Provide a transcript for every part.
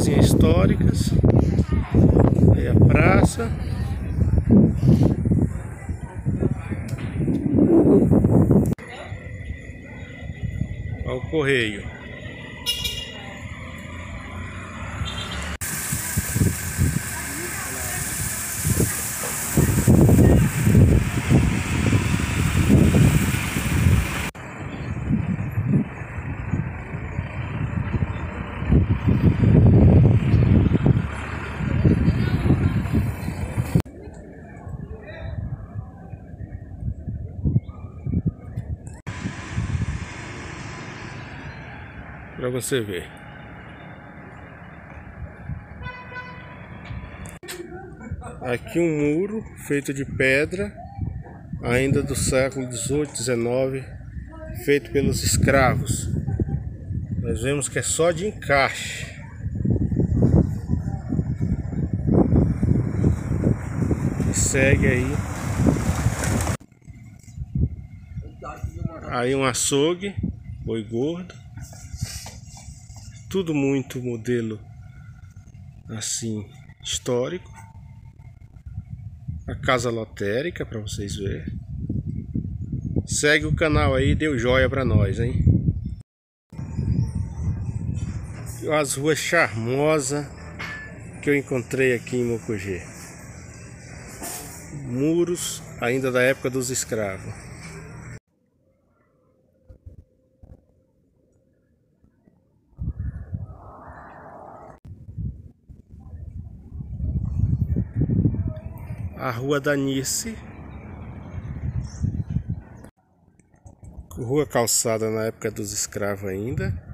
casinhas históricas. Aí a praça. Olha o correio. Para você ver. Aqui um muro feito de pedra, ainda do século 18, 19, feito pelos escravos. Nós vemos que é só de encaixe. E segue aí. Aí um açougue, boi gordo tudo muito modelo assim histórico. A casa lotérica para vocês verem. Segue o canal aí, deu joia para nós, hein? As ruas charmosas que eu encontrei aqui em Mocugê. Muros ainda da época dos escravos. a Rua da Nice. Rua calçada na época dos escravos ainda.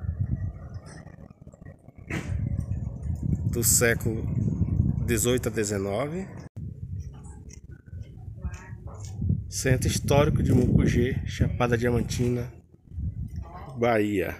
Do século 18 a 19. Centro histórico de Mucugê, Chapada Diamantina, Bahia.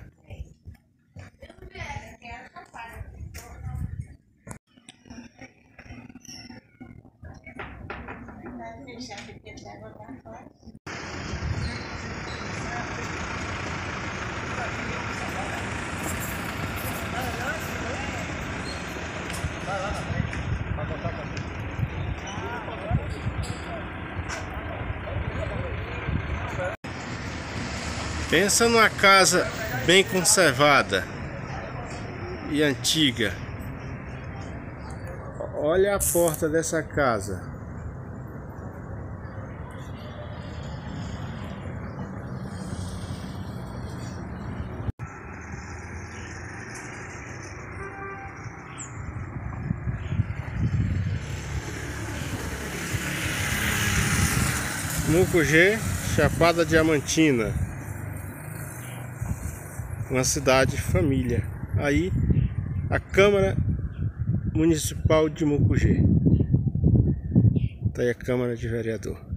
Pensa numa casa bem conservada e antiga. Olha a porta dessa casa. Mucugê, Chapada Diamantina. Uma cidade família. Aí a Câmara Municipal de Mucugê. Tá aí a Câmara de Vereador.